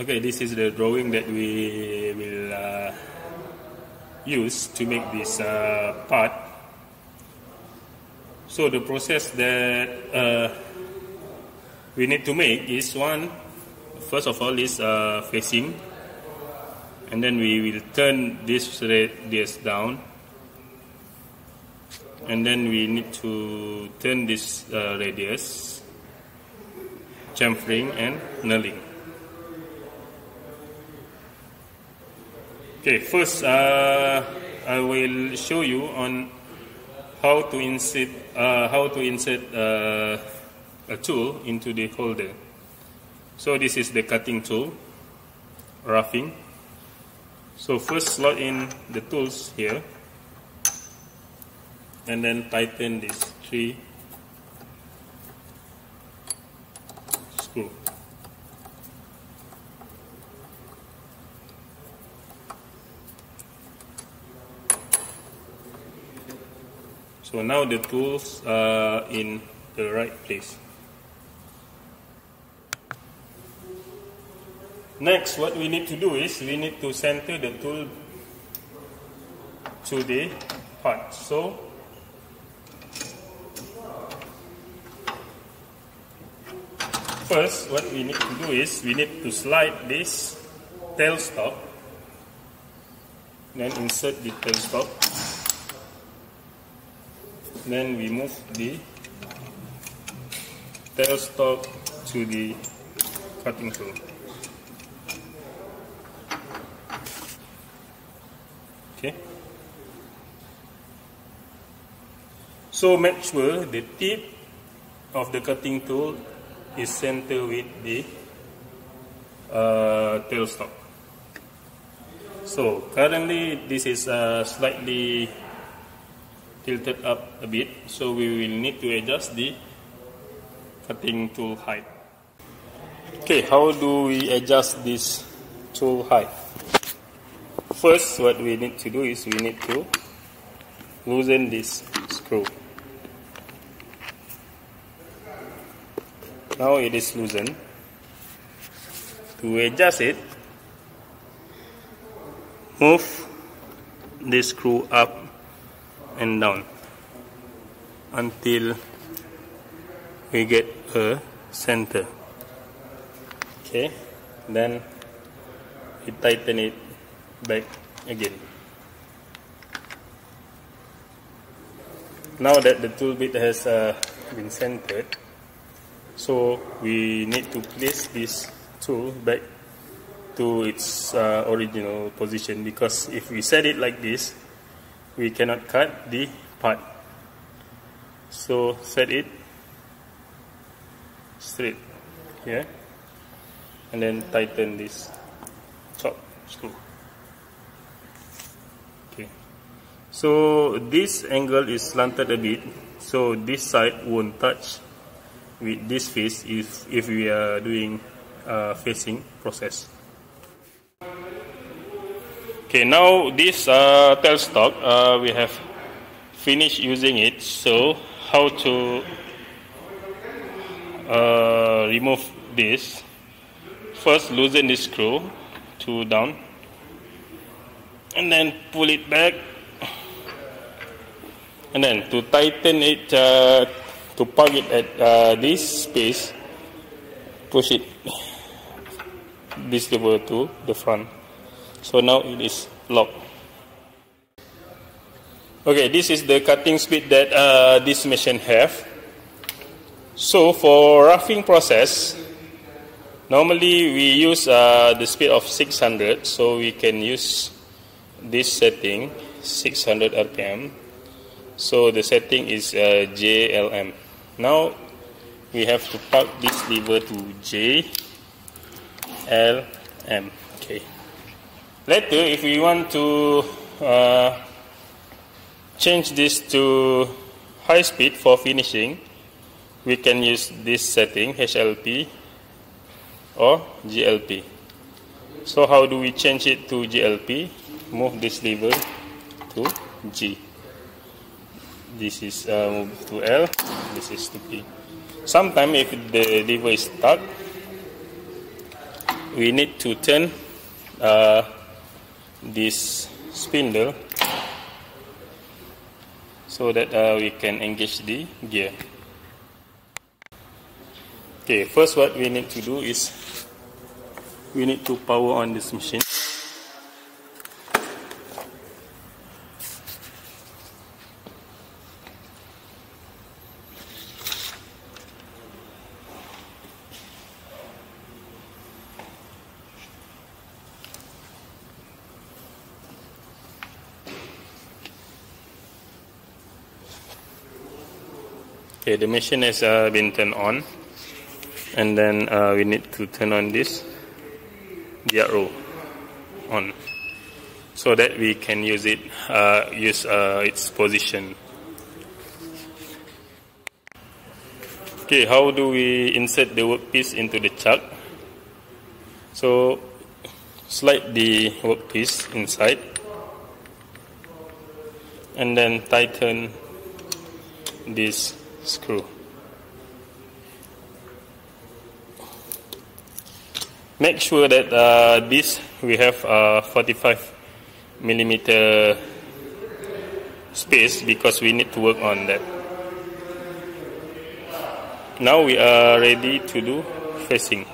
Okay, this is the drawing that we will uh, use to make this uh, part. So the process that uh, we need to make is one, first of all is uh, facing and then we will turn this radius down and then we need to turn this uh, radius chamfering and knurling okay first uh, I will show you on how to insert uh, how to insert uh, a tool into the holder so this is the cutting tool roughing so first slot in the tools here and then tighten this three screw. So now the tools are in the right place. Next, what we need to do is we need to center the tool to the part. So, first, what we need to do is we need to slide this tailstock, then insert the tailstock, then we move the tailstock to the cutting tool. Okay. So make sure the tip of the cutting tool is centered with the uh, tailstock. So currently this is uh, slightly tilted up a bit, so we will need to adjust the cutting tool height. Okay, how do we adjust this tool height? First, what we need to do is we need to loosen this screw. Now it is loosened. To adjust it, move this screw up and down until we get a center. Okay, then we tighten it back again. Now that the tool bit has uh, been centered, so we need to place this tool back to its uh, original position because if we set it like this, we cannot cut the part. So set it straight here and then tighten this top screw. So this angle is slanted a bit, so this side won't touch with this face if, if we are doing uh, facing process. Okay, now this uh, tailstock, uh, we have finished using it, so how to uh, remove this. First loosen this screw to down. And then pull it back. And then to tighten it uh, to plug it at uh, this space push it this lever to the front so now it is locked okay this is the cutting speed that uh, this machine have so for roughing process normally we use uh, the speed of 600 so we can use this setting 600 rpm so the setting is uh, JLM. Now we have to plug this lever to JLM. Okay. Later, if we want to uh, change this to high speed for finishing, we can use this setting HLP or GLP. So how do we change it to GLP? Move this lever to G this is uh, moved to L, this is to P. Sometimes if the lever is stuck, we need to turn uh, this spindle so that uh, we can engage the gear. Okay, first what we need to do is we need to power on this machine. Okay, the machine has uh, been turned on. And then uh, we need to turn on this gear on so that we can use it uh, use uh, its position. Okay how do we insert the workpiece into the chuck so slide the workpiece inside. And then tighten this screw. Make sure that uh, this we have a 45 millimeter space because we need to work on that. Now we are ready to do facing.